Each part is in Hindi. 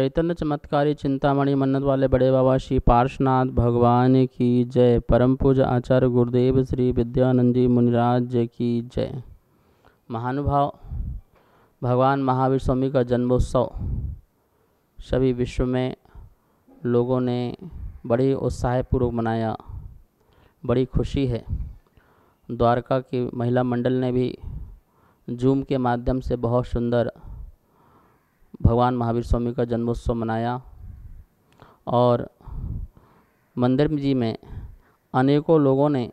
चैतन्य चमत्कारी चिंतामणि मन्नत वाले बड़े बाबा श्री पार्शनाथ भगवान की जय। परम पूज आचार्य गुरुदेव श्री विद्यानंद जी मुनिराज की जय। महानुभाव, भगवान महावीर स्वामी का जन्मोत्सव। सभी विश्व में लोगों ने बड़ी उत्साहपूर्वक मनाया। बड़ी खुशी है। द्वारका की महिला मंडल ने भी जूम के माध्यम से बहुत सुंदर भगवान महावीर स्वामी का जन्मोत्सव मनाया और मंदिर जी में अनेकों लोगों ने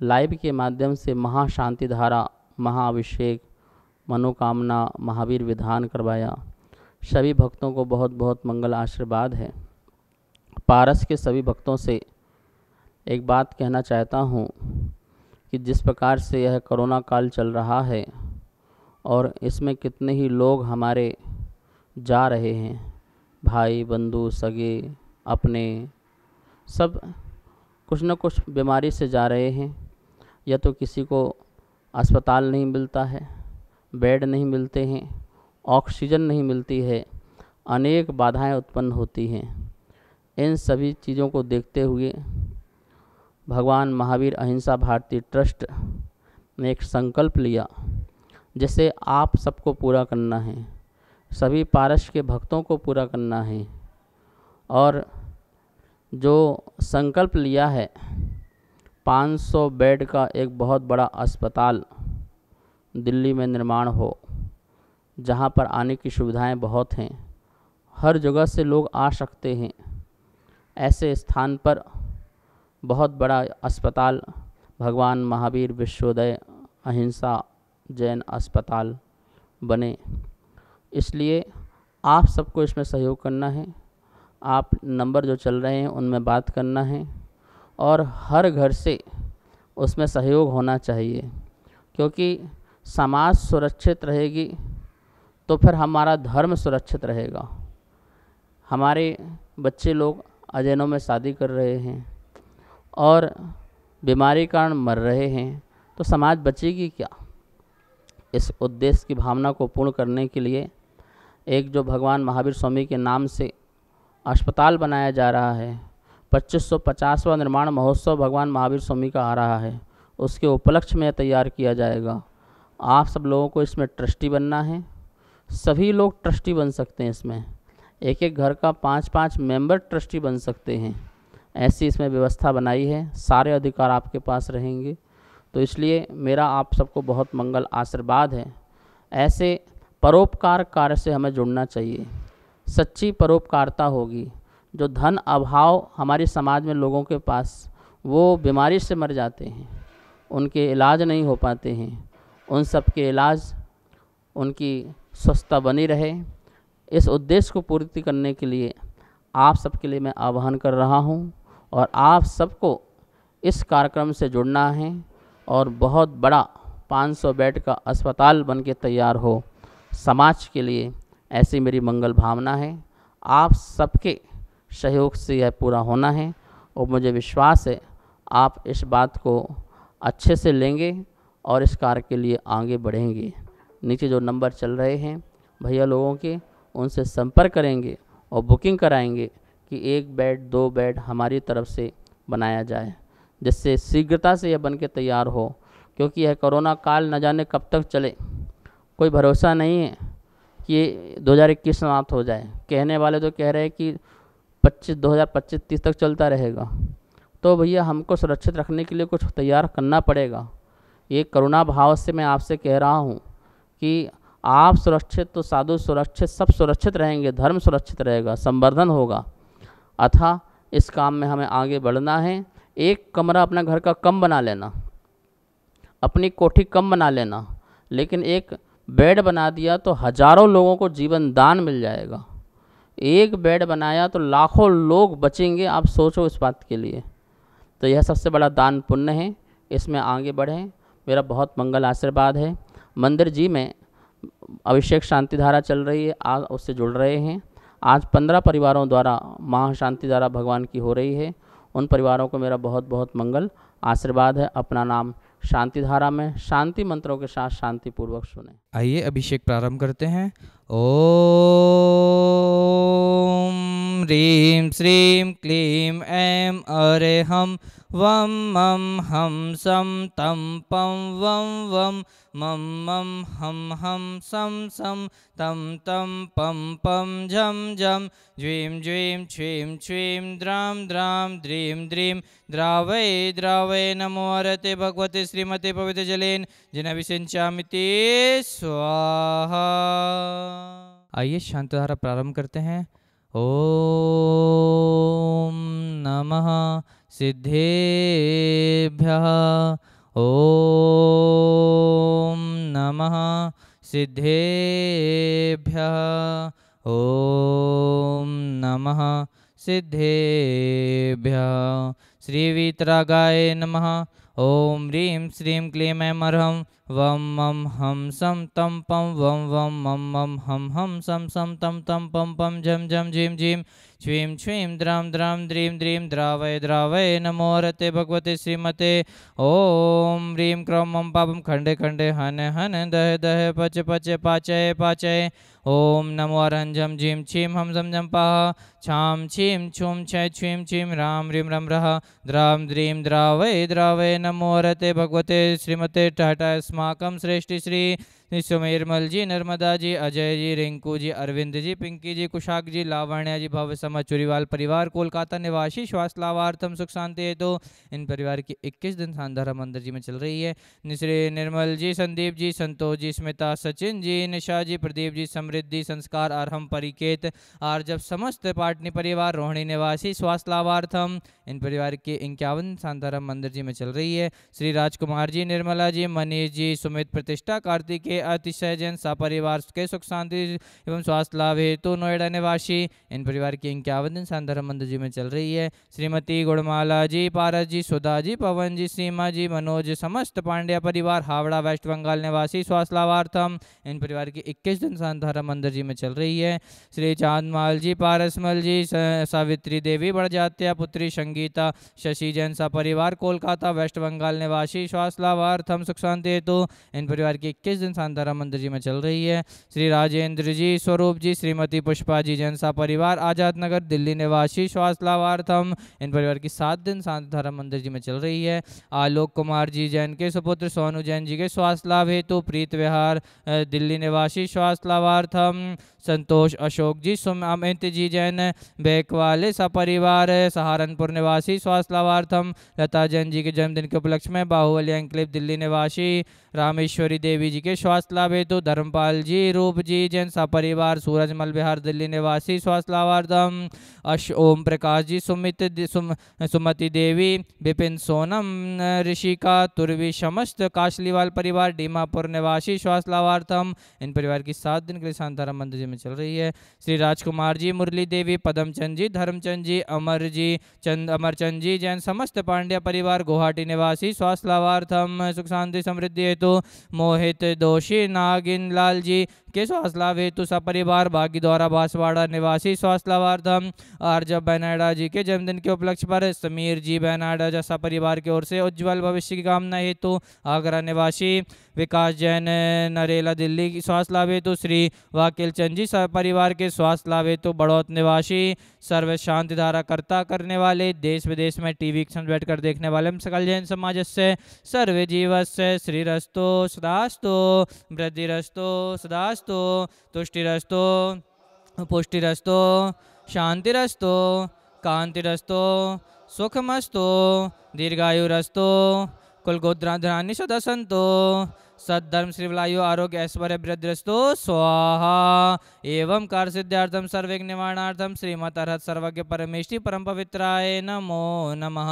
लाइव के माध्यम से महाशांति धारा, महाअभिषेक, मनोकामना, महावीर विधान करवाया। सभी भक्तों को बहुत बहुत मंगल आशीर्वाद है। पारस के सभी भक्तों से एक बात कहना चाहता हूँ कि जिस प्रकार से यह कोरोना काल चल रहा है और इसमें कितने ही लोग हमारे जा रहे हैं। भाई, बंधु, सगे, अपने सब कुछ न कुछ बीमारी से जा रहे हैं। या तो किसी को अस्पताल नहीं मिलता है, बेड नहीं मिलते हैं, ऑक्सीजन नहीं मिलती है, अनेक बाधाएँ उत्पन्न होती हैं। इन सभी चीज़ों को देखते हुए भगवान महावीर अहिंसा भारती ट्रस्ट ने एक संकल्प लिया, जिसे आप सबको पूरा करना है। सभी पारस के भक्तों को पूरा करना है। और जो संकल्प लिया है 500 बेड का एक बहुत बड़ा अस्पताल दिल्ली में निर्माण हो, जहाँ पर आने की सुविधाएँ बहुत हैं। हर जगह से लोग आ सकते हैं। ऐसे स्थान पर बहुत बड़ा अस्पताल, भगवान महावीर विश्वोदय अहिंसा जैन अस्पताल बने। इसलिए आप सबको इसमें सहयोग करना है। आप नंबर जो चल रहे हैं, उनमें बात करना है और हर घर से उसमें सहयोग होना चाहिए। क्योंकि समाज सुरक्षित रहेगी तो फिर हमारा धर्म सुरक्षित रहेगा। हमारे बच्चे लोग अजैनों में शादी कर रहे हैं और बीमारी कारण मर रहे हैं तो समाज बचेगी क्या? इस उद्देश्य की भावना को पूर्ण करने के लिए एक जो भगवान महावीर स्वामी के नाम से अस्पताल बनाया जा रहा है। पच्चीस सौ पचासवा निर्माण महोत्सव भगवान महावीर स्वामी का आ रहा है। उसके उपलक्ष्य में तैयार किया जाएगा। आप सब लोगों को इसमें ट्रस्टी बनना है। सभी लोग ट्रस्टी बन सकते हैं इसमें। एक एक घर का पाँच पाँच मेंबर ट्रस्टी बन सकते हैं। ऐसी इसमें व्यवस्था बनाई है। सारे अधिकार आपके पास रहेंगे। तो इसलिए मेरा आप सबको बहुत मंगल आशीर्वाद है। ऐसे परोपकार कार्य से हमें जुड़ना चाहिए। सच्ची परोपकारता होगी। जो धन अभाव हमारे समाज में लोगों के पास, वो बीमारी से मर जाते हैं। उनके इलाज नहीं हो पाते हैं। उन सब के इलाज, उनकी स्वस्थता बनी रहे। इस उद्देश्य को पूर्ति करने के लिए आप सबके लिए मैं आह्वान कर रहा हूँ और आप सबको इस कार्यक्रम से जुड़ना है और बहुत बड़ा 500 बेड का अस्पताल बन के तैयार हो। समाज के लिए ऐसी मेरी मंगल भावना है। आप सबके सहयोग से यह पूरा होना है और मुझे विश्वास है आप इस बात को अच्छे से लेंगे और इस कार्य के लिए आगे बढ़ेंगे। नीचे जो नंबर चल रहे हैं, भैया लोगों के, उनसे संपर्क करेंगे और बुकिंग कराएँगे कि एक बेड, दो बेड हमारी तरफ़ से बनाया जाए, जिससे शीघ्रता से यह बन के तैयार हो, क्योंकि यह कोरोना काल न जाने कब तक चले। कोई भरोसा नहीं है कि 2021 समाप्त हो जाए। कहने वाले तो कह रहे हैं कि 25 2025 30 तक चलता रहेगा। तो भैया हमको सुरक्षित रखने के लिए कुछ तैयार करना पड़ेगा। ये करुणा भाव से मैं आपसे कह रहा हूँ कि आप सुरक्षित तो साधु सुरक्षित, सब सुरक्षित रहेंगे, धर्म सुरक्षित रहेगा, संवर्धन होगा। अथा इस काम में हमें आगे बढ़ना है। एक कमरा अपना घर का कम बना लेना, अपनी कोठी कम बना लेना, लेकिन एक बेड बना दिया तो हज़ारों लोगों को जीवन दान मिल जाएगा। एक बेड बनाया तो लाखों लोग बचेंगे, आप सोचो इस बात के लिए। तो यह सबसे बड़ा दान पुण्य है, इसमें आगे बढ़ें। मेरा बहुत मंगल आशीर्वाद है। मंदिर जी में अभिषेक शांति धारा चल रही है आज उससे जुड़ रहे हैं। आज पंद्रह परिवारों द्वारा महाशांति धारा भगवान की हो रही है। उन परिवारों को मेरा बहुत बहुत मंगल आशीर्वाद है। अपना नाम शांति धारा में शांति मंत्रों के साथ शांति पूर्वक सुने। आइए अभिषेक प्रारंभ करते हैं। ओम ह्रीं श्रीं क्लीं ऐं अरे हम वम मम हम सम तम पम वम वम मम मम हम हम सम सम तम तम पम पम झम झम ज्वीं ज्वीं छ्वीं छ्वीं द्रां द्रां द्रीं द्रीं द्रावै द्रावै नमो हरते भगवते श्रीमते पवित्रजलेन जिनभिषिञ्चामिति स्वाहा। आइए शांतधारा प्रारंभ करते हैं। ॐ नमः सिद्धेभ्यः। ॐ नमः सिद्धेभ्यः। ॐ नमः सिद्धेभ्यः। श्रीवीतरागाय नमः। ॐ ह्रीं श्रीं क्लीं ऐं वम मम हम सम तम पम वम वम मम मम हम हम सम सम तम तम पम पम झम झम झीम झीम छ्वीं छ्वीं द्रां द्रां द्रीं द्रीं द्रावय द्रावय नमो रते भगवते श्रीमते ॐ ह्रीं क्रौं मम पापं खण्डे खण्डे हन हन दह दह पच पच पाचय पाचय ॐ नमो अरहं अरञ्जं झीं छीं हम झं झं पाह छां छीं छुं छ छ्वीं छीं रां ह्रीं रं रः द्रां द्रीं द्रावय द्रावय नमो रते भगवते श्रीमते टाटा अस्माकं श्रेष्ठी श्री सुमेरमल जी नर्मदा जी अजय जी रिंकू जी अरविंद जी पिंकी जी कुशाक जी लावण्या जी भव्य समाज चुरीवाल परिवार, कोलकाता निवासी, श्वास लाभार्थम सुख शांति हेतु। इन परिवार की 21 दिन शानदार मंदिर जी में चल रही है। निश्री निर्मल जी संदीप जी संतोष जी स्मिता सचिन जी निशा जी प्रदीप जी समृद्धि, संस्कार अरहम परिकेत आर जब समस्त पाटनी परिवार, रोहिणी निवासी स्वास्थ्य लाभार्थम इन परिवार की इक्यावन शानदार मंदिर जी में चल रही है। श्री राजकुमार जी निर्मला जी मनीष जी सुमित प्रतिष्ठा, कार्तिकेय अतिशय जैन सपरिवार के सुख शांति एवं स्वास्थ्य लाभ हेतु नोएडा निवासी। इन परिवार की इक्यावन दिन शानदार जी में चल रही है। श्रीमती गुड़माला जी पारस जी, सुधा जी, पवन जी, सीमा जी, मनोज, समस्त पांड्या परिवार, हावड़ा, वेस्ट बंगाल निवासी, स्वास्थ्य लाभार्थम। इन परिवार की इक्कीस दिन शानदार मंदिर जी में चल रही है। श्री चांदमाल जी, पारसमल जी सावित्री देवी, बड़जात्या पुत्री, संगीता, शशि जैन सा परिवार कोलकाता, वेस्ट बंगाल निवासी, स्वास्थ्य लाभार्थम, सुख शांति हेतु। इन परिवार की इक्कीस दिन शानदारा मंदिर जी में चल रही है। श्री राजेंद्र जी स्वरूप जी, श्रीमती पुष्पा जी, जनसा परिवार, आज़ाद नगर, दिल्ली निवासी स्वास्थ्य लाभार्थम इन परिवार की सात दिन शांतिधारा मंदिर जी में चल रही है। आलोक कुमार जी जैन के सुपुत्र, सोनू जैन जी के स्वास्थ्य लाभ हेतु, प्रीत विहार दिल्ली निवासी स्वास्थ्य लाभार्थम संतोष अशोक जी सुम अमित जी जैन बैक वाले सपरिवार, सहारनपुर निवासी स्वास्थ्य लाभार्थम लता जैन जी के जन्मदिन के उपलक्ष्य में बाहुबली एंक्लेव दिल्ली निवासी, रामेश्वरी देवी जी के स्वास्थ्य लाभ हेतु धर्मपाल जी रूप जी जैन सपरिवार सूरजमल बिहार दिल्ली निवासी स्वास्थ्य लाभार्थम अश ओम प्रकाश जी सुमित सुम, सुमति देवी विपिन सोनम ऋषिका तुर्वी समस्त काशलीवाल परिवार डीमापुर निवासी स्वास्थ्य लाभार्थम इन परिवार की सात दिन के लिए शांतारा मंदिर में चल रही है। श्री राजकुमार जी मुरली देवी पदमचंद जी धर्मचंद जी अमर जी चंद अमरचंद जी जैन समस्त पांड्या परिवार गुवाहाटी निवासी स्वास्थ्य लाभार्थम सुख शांति समृद्धि हेतु मोहित दोषी नागिन लाल जी के स्वास्थ्य लाभ हेतु सपरिवार भाग्य द्वारा बांसवाड़ा निवासी स्वास्थ्य लाभार्थम आर्जब बैनाडा जी के जन्मदिन के उपलक्ष्य पर समीर जी बैनाडा जैसा परिवार की ओर से उज्जवल भविष्य की कामना हेतु आगरा निवासी विकास जैन नरेला दिल्ली की स्वास्थ्य लाभ हेतु श्री वाकिल चंद जी परिवार के स्वास्थ्य लाभ हेतु बड़ौत निवासी सर्व शांति धारा कर्ता करने वाले, देश विदेश में टीवी बैठ कर देखने वाले सकल जैन समाज से। सर्वे जीवस्य श्रीरस्तो सदास्तो वृद्धिरस्तो सदास्तो तुष्टिरस्तो पुष्टिस्तो शांतिरस्तो कांतिरस्तो सुखमस्तो दीर्घायुरस्तो कुलगोद्राधरानी सदसंतो सद्धर्म श्रीवलायु आरोग्य ऐश्वर्य वृद्धिस्तु स्वाहा। एवं कार सिद्धार्थम सर्वेक निवारणार्थम श्रीमत अर्थ सर्वज्ञ परमेष्टि परम पवित्राय नमो नमः।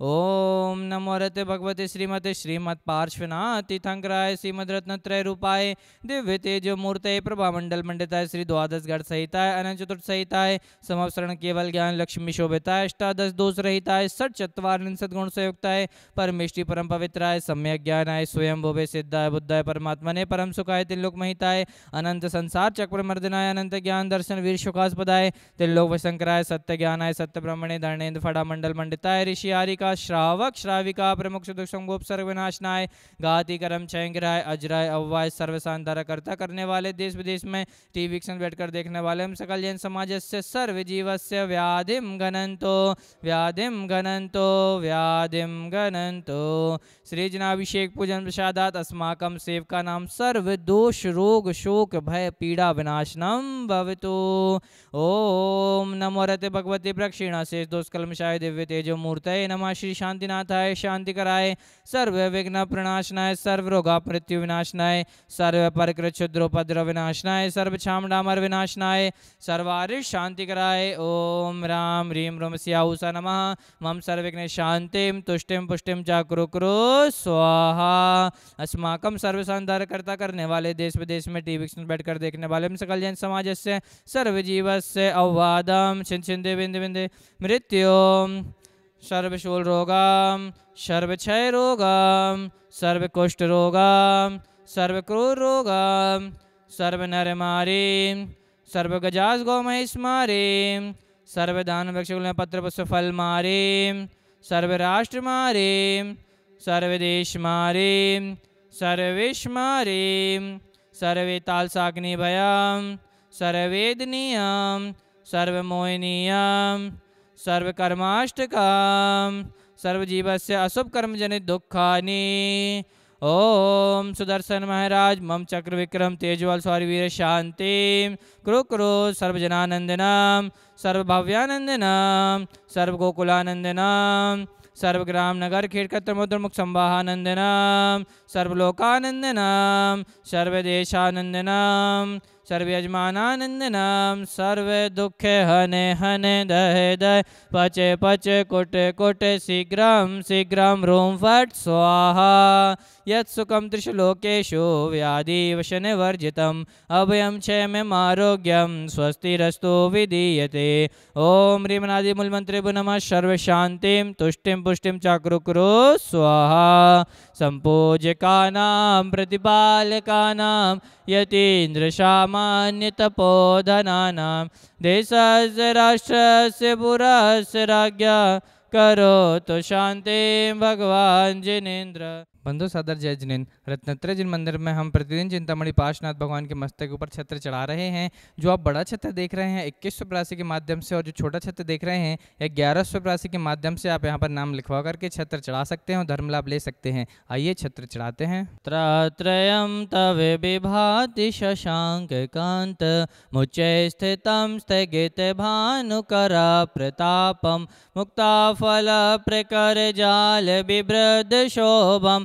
ओम नमो रते भगवते श्रीमते श्रीमद पार्श्वनाथ तीर्थंकराय श्रीमद रत्नत्रय रूपाय दिव्य तेज मूर्त प्रभा मंडल मंडिताय श्री द्वादश गढ़ सहिताय, अनंत चतुर्थ सहिताय, समवसरण केवल ज्ञान लक्ष्मी शोभिताय, अष्टादश दोष रहिताय सठ चतवारिंशत गुण संयुक्ताय परमेष्टि परम पवित्राय सम्यक ज्ञानाय, स्वयं भोवे से सिद्धाय बुद्धाय परमात्मा ने परम सुखाय तिलोक महिताय अनंत संसार चक्र मर्दनाय अनंत ज्ञान दर्शन वीर शुकास्पदाय तिलोक वशंकराय, सत्य ज्ञानाय, सत्य ब्रह्मणे धर्णेन्द्र फड़ा मंडल मंडिताय, ऋषि आरिका, श्रावक, श्राविका, प्रमुख सुदुख सर्वनाशनाय गाति करम चयंग्राय अजराय, अव्वाय सर्वशांतारा कर्ता करने वाले, देश विदेश में टीवी बैठकर देखने वाले, हम सकल जैन समाज से सर्व जीव से व्याधिम गणंतो व्याधिम गणंतो व्याधिम गणंतो श्री जनाभिषेक पूजन प्रसादात अस्माकम सेवका नाम सर्व दोष, रोग, शोक, भय, पीड़ा विनाशनम भवतु। ओम नमो रते भगवती प्रक्षिणा से दोष दिव्य तेजो मूर्त नमः। श्री शांतिनाथाय शांति कराय सर्व विघ्न प्रणाशनाय सर्व रोगा मृत्यु विनाशनाय, सर्व परकृत क्षुद्रोपद्रव विनाशनाय, सर्व छामडामर विनाशनाय सर्वारिश शांति कराय ओम राम रीम रोम सियाऊसा नमः। मम सर्विघ्न शांतिम तुष्टिम पुष्टिम च कुरु कुरु स्वाहा। अस्माकम सर्व संधार करता करने वाले देश विदेश में टीवी बैठकर देखने वाले सकल जैन समाज से सर्व जीवस्य अववादम छिन छिन बिंद बिंद मृत्युम सर्वशूल रोगम सर्वक्षय रोगम सर्वकुष्ठ रोगम सर्वक्रूर रोगम सर्वनरमारी, सर्वगजास गौ महिष्मारी सर्वदान वृक्ष पत्र पुष्प फल मारे सर्वराष्ट्र मारे सर्वदेश मारे सर्वेश मारे सर्वे तालसाग्नि भयम सर्वेदनीयम सर्वमोहनीयम सर्वकर्माष्टकम सर्वजीवस्य अशुभ कर्म जनित दुखानि। ओम सुदर्शन महाराज, मम चक्र विक्रम तेजवल स्वारी वीर शांति। क्रो क्रो सर्वजनानंदनम, सर्वभव्यानंदनम, सर्वगोकुलानंदनम। सर्वग्राम नगर खेड़कमुख संवाहानंदनम सर्वलोकानंदनम सर्वदेशानंदनम सर्वयजमानानंदनम सर्व दुख हने हने दहे दय पचे पचे कुटे कुटे शीघ्रम शीघ्र रोम फट स्वाहा। यत्सुखम त्रिशलोकेशु व्याधिवशनवर्जितम् अभयं क्षयमेमारोग्यं स्वस्तिरस्तु विधीयते। ॐ ह्रीमनादिमूलमन्त्रे नमः। सर्वशान्तिं तुष्टिं, पुष्टिं चाकृकुरु स्वाहा। सम्पूज्यकानां, प्रतिपालकानां यतीन्द्रसामान्यतपोधनानां देशस्य राष्ट्रस्य पुरस्य राज्ञा करोतु शान्तिं भगवान् जिनेन्द्र। बंधु सदर जय जिनेन रत्नत्र जिन मंदिर में हम प्रतिदिन चिंतामणि पाशनाथ भगवान के मस्तक के ऊपर छत्र चढ़ा रहे हैं, जो आप बड़ा छत्र देख रहे हैं, इक्कीस सौ राशि के माध्यम से और जो छोटा छत्र देख रहे हैं, या ग्यारह सौ राशि के माध्यम से आप यहाँ पर नाम लिखवा करके छत्र चढ़ा सकते हैं और धर्म लाभ ले सकते हैं। आइए छत्र चढ़ाते हैं। त्रयम तव विभाति शशांक कांत मुच्चय स्थित स्थगित भानुकर प्रतापम मुक्ता फल प्रकर जाल विवृद्ध शोभम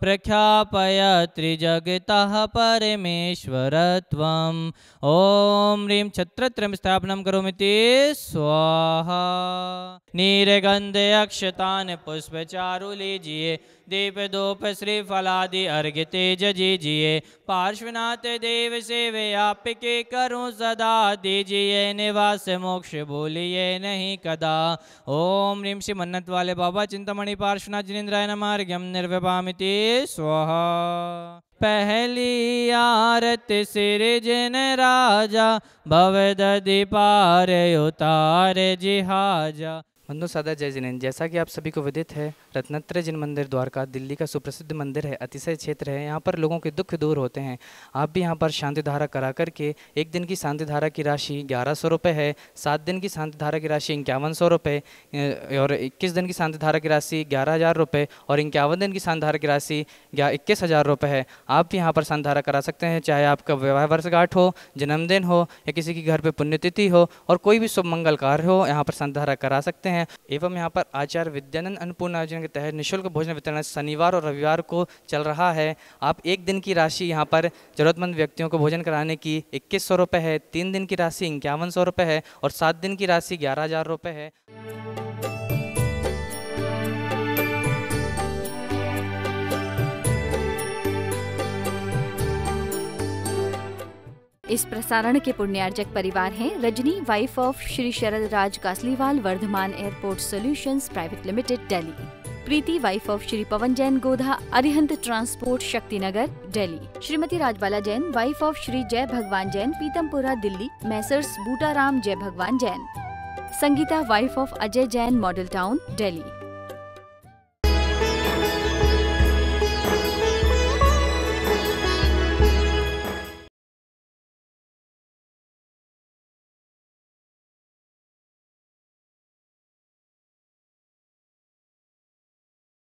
प्रख्यापय त्रिजगतः परमेश्वरत्वम्। ॐ ह्रीं छत्रत्रयं स्थापनं करोमिति स्वाहा। नीरगन्धे अक्षतान् पुष्पचारु लीजिए दीप धूप श्रीफलादि अर्घ्य तेज जीजिए पार्श्वनाथ देव सेवे आपके करूँ सदा दीजिए निवास मोक्ष बोलिए नहीं कदा। ओम ह्रीं श्री मन्नत वाले बाबा चिंतामणि पार्श्वनाथ जिनेन्द्राय नमार्घ्यम निर्विभामिति स्वाहा। पहली आरत सिर जिन राजा भवदधि पार उतार जिहाजा। बंधु सादा जय जिन जैसा कि आप सभी को विदित है रत्नत्र जिन मंदिर, द्वारका, दिल्ली का सुप्रसिद्ध मंदिर है, अतिशय क्षेत्र है। यहाँ पर लोगों के दुख दूर होते हैं। आप भी यहाँ पर शांति धारा करा करके एक दिन की शांति धारा की राशि ग्यारह सौ रुपये है, सात दिन की शांति धारा की राशि इक्यावन सौ रुपये और इक्कीस दिन की शांति धारा की राशि ग्यारह हज़ार रुपये और इक्यावन दिन की शांति धारा की राशि इक्कीस हज़ार रुपये है। आप भी यहाँ पर शांति धारा करा सकते हैं, चाहे आपका विवाह वर्षगांठ हो, जन्मदिन हो, या किसी के घर पर पुण्यतिथि हो, और कोई भी शुभ मंगल कार्य हो, यहाँ पर शांति धारा करा सकते हैं। एवं यहाँ पर आचार्य विद्यानंद अन्नपूर्ण आयोजन के तहत निःशुल्क भोजन वितरण शनिवार और रविवार को चल रहा है। आप एक दिन की राशि यहाँ पर जरूरतमंद व्यक्तियों को भोजन कराने की इक्कीस सौ रुपये है, तीन दिन की राशि इक्यावन सौ रुपये है और सात दिन की राशि ग्यारह हज़ार रुपये है। इस प्रसारण के पुण्यार्जक परिवार हैं Rajni wife of Shri Sharad Raj Kasliwal, Vardhman airport solutions private limited, Delhi. Preeti wife of Shri Pawan Jain Godha Arihant transport Shaktinagar Delhi Shrimati Rajbala Jain wife of Shri Jai Bhagwan Jain Pitampura Delhi messrs Butaram Jai Bhagwan Jain Sangeeta wife of Ajay Jain model town Delhi